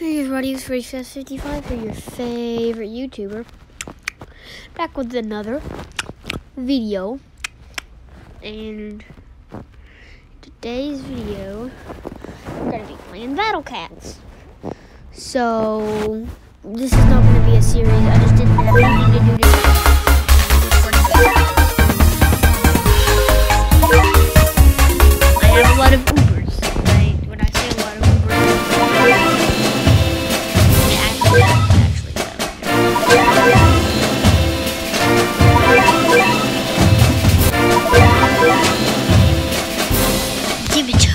Hey everybody's FreeCast55 for your favorite YouTuber. Back with another video. And today's video, we're gonna be playing Battle Cats. So, this is not gonna be a series. I just didn't have anything to do today.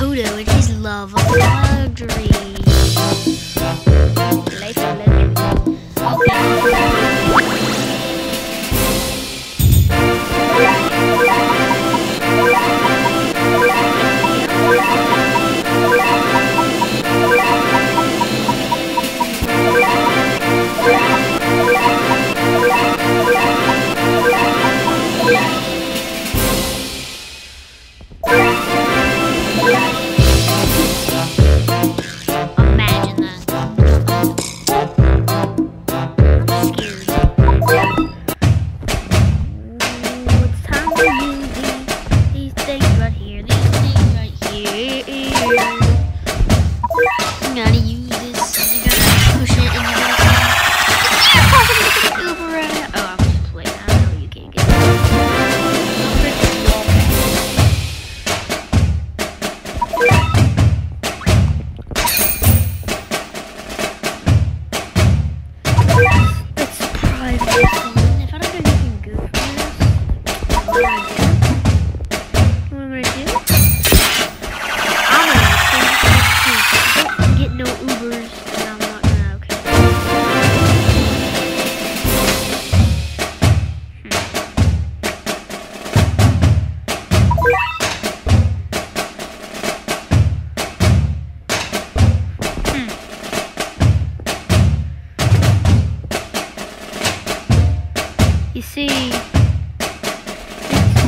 And his love of luxury.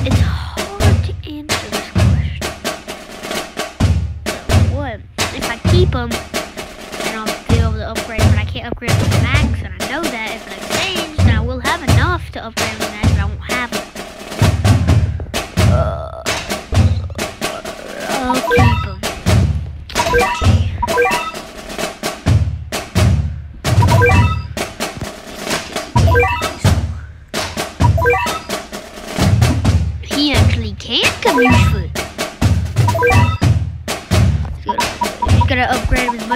It's hard.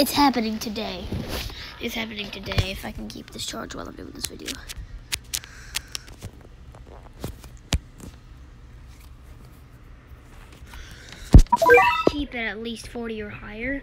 It's happening today. It's happening today if I can keep this charge while I'm doing this video. Keep it at least 40 or higher.